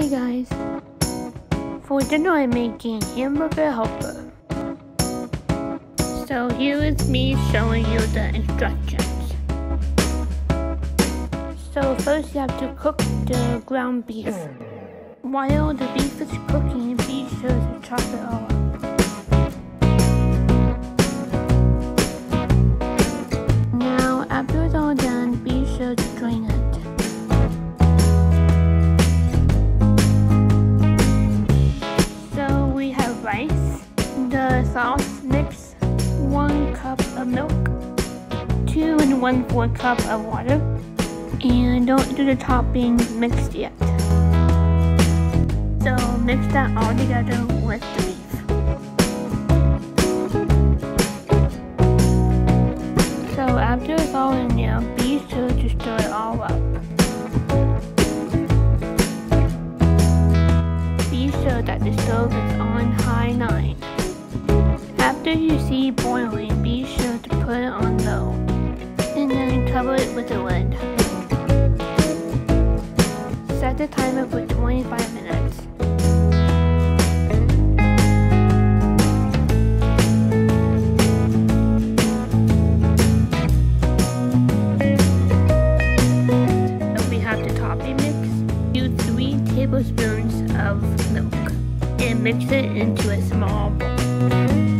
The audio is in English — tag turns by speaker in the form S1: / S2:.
S1: Hey guys, for dinner I'm making hamburger helper. So here is me showing you the instructions. So first you have to cook the ground beef. While the beef is cooking, be sure to chop it up. Sauce mix, one cup of milk, two and one fourth cup of water, and don't do the toppings mixed yet. So mix that all together with the beef. So after it's all in there, be sure to stir it all up. Be sure that the stove is on high 9. Boiling, be sure to put it on low. And then cover it with a lid. Set the timer for 25 minutes. Then we have the topping mix. Use 3 tablespoons of milk and mix it into a small bowl.